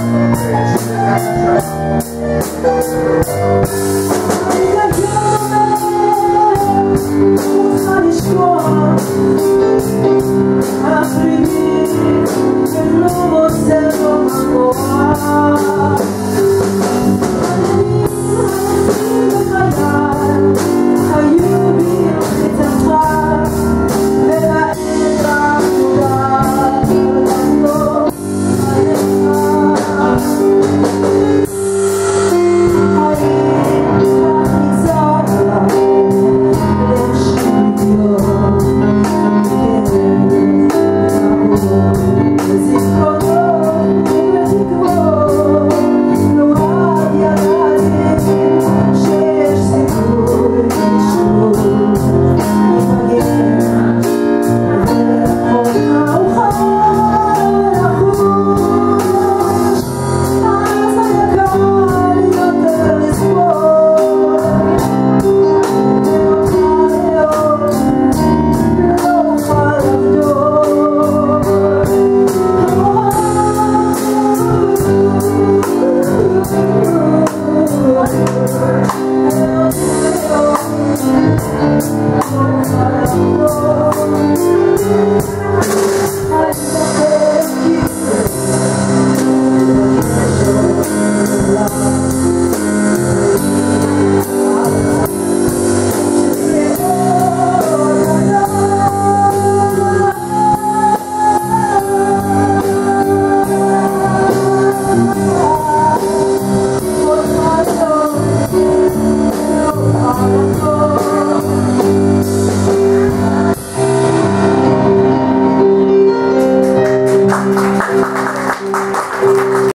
I I'm you.